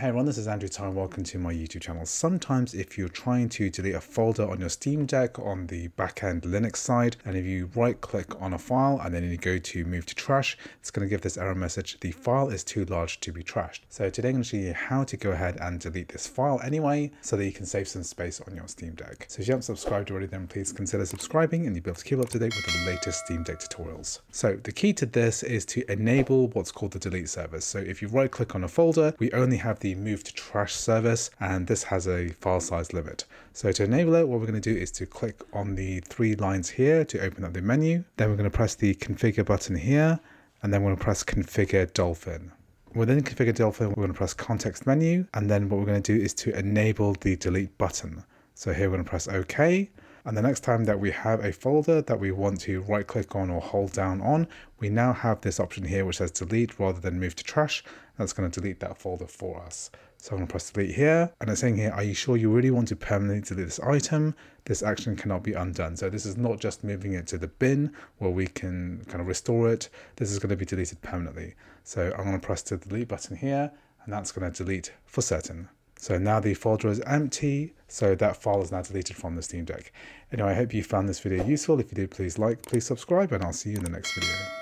Hey everyone, this is Andrew Tsai. Welcome to my YouTube channel. Sometimes if you're trying to delete a folder on your Steam Deck on the backend Linux side, and if you right click on a file and then you go to move to trash, it's going to give this error message, the file is too large to be trashed. So today I'm going to show you how to go ahead and delete this file anyway, so that you can save some space on your Steam Deck. So if you haven't subscribed already, then please consider subscribing and you'll be able to keep up to date with the latest Steam Deck tutorials. So the key to this is to enable what's called the delete service. So if you right click on a folder, we only have the move to trash service and this has a file size limit. So to enable it, what we're going to do is to click on the three lines here to open up the menu. Then we're going to press the configure button here and then we're going to press configure Dolphin. Within configure Dolphin, we're going to press context menu and then what we're going to do is to enable the delete button. So here we're going to press OK. And the next time that we have a folder that we want to right click on or hold down on, we now have this option here which says delete rather than move to trash. That's going to delete that folder for us. So I'm going to press delete here and it's saying here, are you sure you really want to permanently delete this item? This action cannot be undone. So this is not just moving it to the bin where we can kind of restore it. This is going to be deleted permanently. So I'm going to press the delete button here and that's going to delete for certain. So now the folder is empty, so that file is now deleted from the Steam Deck. Anyway, I hope you found this video useful. If you did, please like, please subscribe, and I'll see you in the next video.